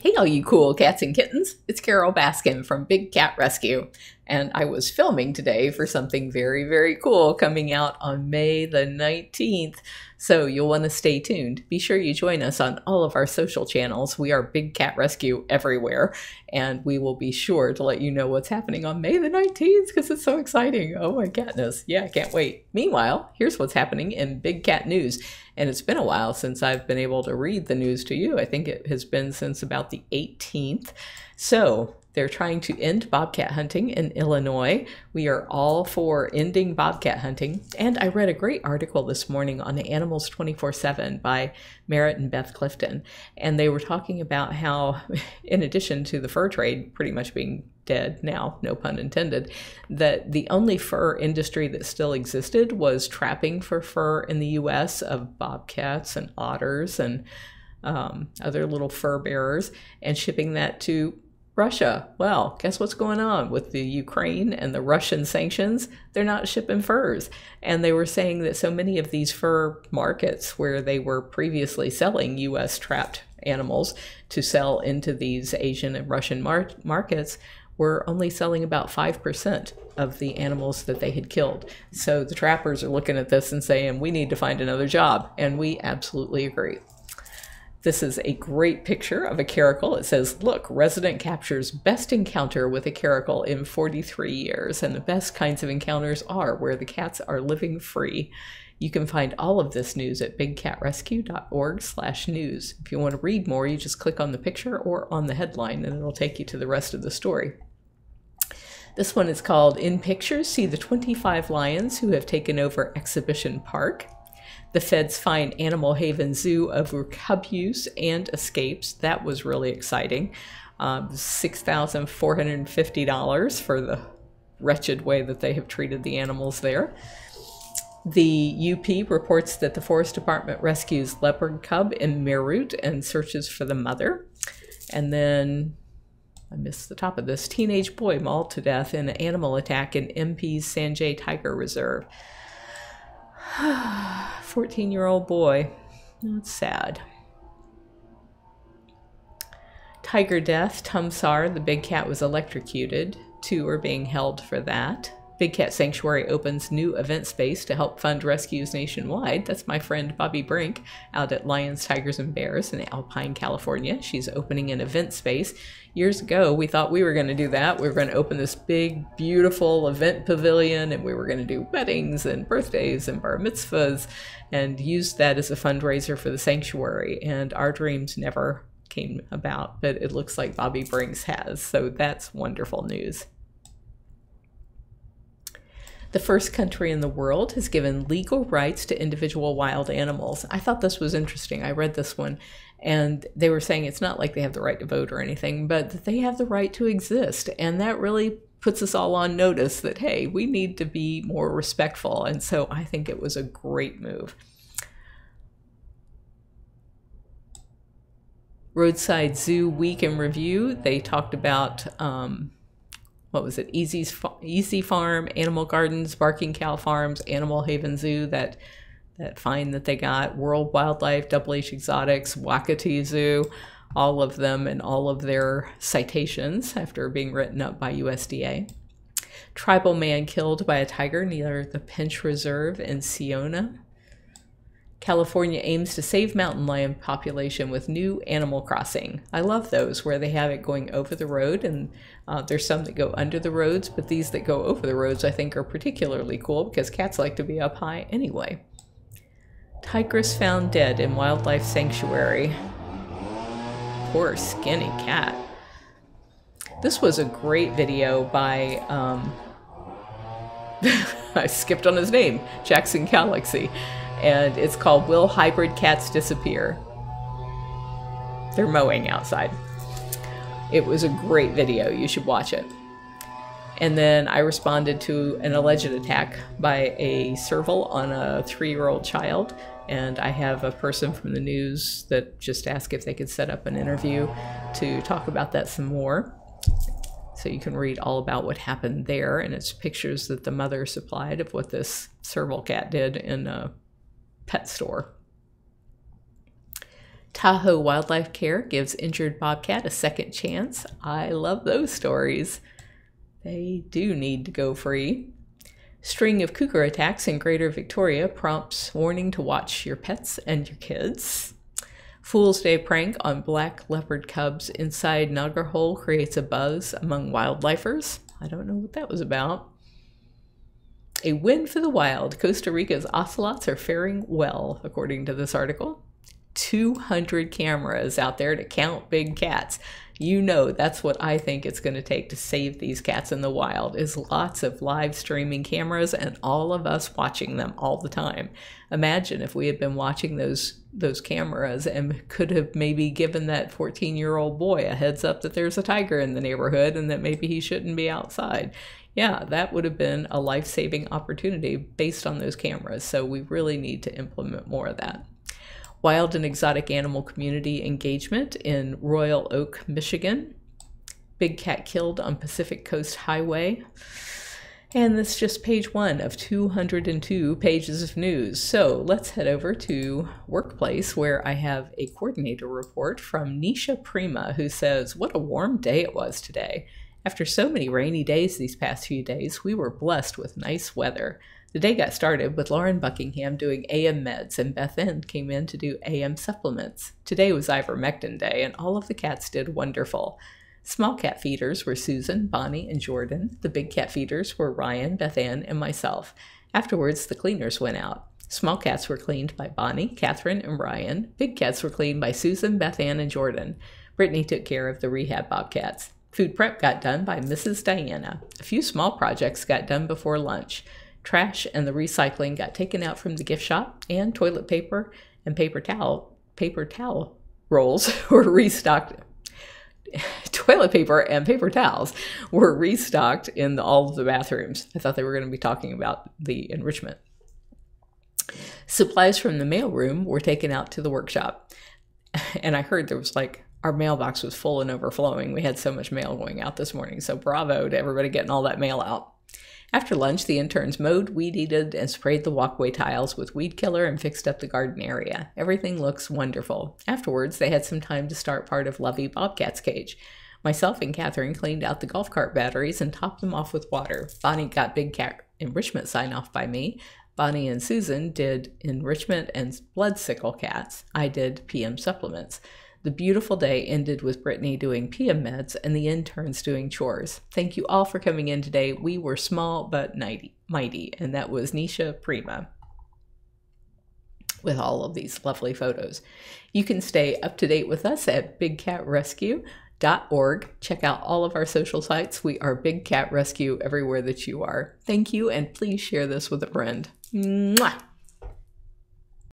Hey, all you cool cats and kittens. It's Carole Baskin from Big Cat Rescue. And I was filming today for something very, very cool coming out on May the 19th. So you'll want to stay tuned. Be sure you join us on all of our social channels. We are Big Cat Rescue everywhere. And we will be sure to let you know what's happening on May the 19th because it's so exciting. Oh my goodness. Yeah, I can't wait. Meanwhile, here's what's happening in Big Cat News. And it's been a while since I've been able to read the news to you. I think it has been since about the 18th. So they're trying to end bobcat hunting in Illinois. We are all for ending bobcat hunting. And I read a great article this morning on Animals 24 7 by Merritt and Beth Clifton. And they were talking about how, in addition to the fur trade pretty much being dead now, no pun intended, that the only fur industry that still existed was trapping for fur in the US of bobcats and otters and um, other little fur bearers and shipping that to Russia. Well, guess what's going on with the Ukraine and the Russian sanctions? They're not shipping furs. And they were saying that so many of these fur markets where they were previously selling US trapped animals to sell into these Asian and Russian mar- markets were only selling about 5% of the animals that they had killed. So the trappers are looking at this and saying, we need to find another job. And we absolutely agree. This is a great picture of a caracal. It says, Look, resident captures best encounter with a caracal in 43 years. And the best kinds of encounters are where the cats are living free. You can find all of this news at bigcatrescue.org slash news. If you want to read more, you just click on the picture or on the headline and it'll take you to the rest of the story. This one is called In Pictures See the 25 Lions Who Have Taken Over Exhibition Park. The feds find Animal Haven Zoo over cub use and escapes. That was really exciting. Um, $6,450 for the wretched way that they have treated the animals there. The UP reports that the Forest Department rescues leopard cub in Meerut and searches for the mother. And then I missed the top of this. Teenage boy mauled to death in an animal attack in MP's Sanjay Tiger Reserve. 14 year old boy. That's sad. Tiger death. Tumsar, the big cat, was electrocuted. Two are being held for that. Big Cat Sanctuary opens new event space to help fund rescues nationwide. That's my friend Bobbi Brink out at Lions, Tigers, and Bears in Alpine, California. She's opening an event space. Years ago, we thought we were going to do that. We were going to open this big, beautiful event pavilion, and we were going to do weddings and birthdays and bar mitzvahs and use that as a fundraiser for the sanctuary. And our dreams never came about, but it looks like Bobbi Brinks has. So that's wonderful news. The first country in the world has given legal rights to individual wild animals. I thought this was interesting. I read this one and they were saying it's not like they have the right to vote or anything, but that they have the right to exist. And that really puts us all on notice that, hey, we need to be more respectful. And so I think it was a great move. Roadside Zoo Week in Review, they talked about um, what was it? Easy's Easy Farm, Animal Gardens, Barking Cow Farms, Animal Haven Zoo. That that fine that they got, World Wildlife, Double H Exotics, Wakati Zoo, all of them and all of their citations after being written up by USDA. Tribal man killed by a tiger near the Pench Reserve in Seoni. California aims to save mountain lion population with new Animal Crossing. I love those where they have it going over the road, and uh, there's some that go under the roads, but these that go over the roads I think are particularly cool because cats like to be up high anyway. Tigress found dead in wildlife sanctuary. Poor skinny cat. This was a great video by, um, I skipped on his name, Jackson Galaxy and it's called Will Hybrid Cats Disappear? They're mowing outside. It was a great video. You should watch it. And then I responded to an alleged attack by a serval on a three year old child. And I have a person from the news that just asked if they could set up an interview to talk about that some more. So you can read all about what happened there. And it's pictures that the mother supplied of what this serval cat did in a pet store. Tahoe Wildlife Care gives injured bobcat a second chance. I love those stories. They do need to go free. String of cougar attacks in Greater Victoria prompts warning to watch your pets and your kids. Fool's Day prank on black leopard cubs inside Nagarhole creates a buzz among wildlifers. I don't know what that was about. A win for the wild. Costa Rica's ocelots are faring well, according to this article. 200 cameras out there to count big cats. You know that's what I think it's going to take to save these cats in the wild is lots of live streaming cameras and all of us watching them all the time. Imagine if we had been watching those those cameras and could have maybe given that 14-year-old boy a heads up that there's a tiger in the neighborhood and that maybe he shouldn't be outside. Yeah, that would have been a life-saving opportunity based on those cameras. So we really need to implement more of that wild and exotic animal community engagement in Royal Oak, Michigan. Big cat killed on Pacific Coast Highway. And that's just page one of 202 pages of news. So let's head over to Workplace, where I have a coordinator report from Nisha Prima, who says, What a warm day it was today. After so many rainy days these past few days, we were blessed with nice weather. The day got started with Lauren Buckingham doing AM meds, and Beth Ann came in to do AM supplements. Today was ivermectin day, and all of the cats did wonderful. Small cat feeders were Susan, Bonnie, and Jordan. The big cat feeders were Ryan, Beth Ann, and myself. Afterwards, the cleaners went out. Small cats were cleaned by Bonnie, Catherine, and Ryan. Big cats were cleaned by Susan, Beth Ann, and Jordan. Brittany took care of the rehab bobcats. Food prep got done by Mrs. Diana. A few small projects got done before lunch. Trash and the recycling got taken out from the gift shop, and toilet paper and paper towel paper towel rolls were restocked. toilet paper and paper towels were restocked in all of the bathrooms. I thought they were going to be talking about the enrichment. Supplies from the mailroom were taken out to the workshop. And I heard there was like our mailbox was full and overflowing. We had so much mail going out this morning. So bravo to everybody getting all that mail out. After lunch, the interns mowed, weed eated, and sprayed the walkway tiles with weed killer and fixed up the garden area. Everything looks wonderful. Afterwards, they had some time to start part of Lovey Bobcat's cage. Myself and Catherine cleaned out the golf cart batteries and topped them off with water. Bonnie got big cat enrichment sign off by me. Bonnie and Susan did enrichment and blood sickle cats. I did PM supplements. The beautiful day ended with Brittany doing PM meds and the interns doing chores. Thank you all for coming in today. We were small but mighty, and that was Nisha Prima with all of these lovely photos. You can stay up to date with us at bigcatrescue.org. Check out all of our social sites. We are Big Cat Rescue everywhere that you are. Thank you, and please share this with a friend. Mwah!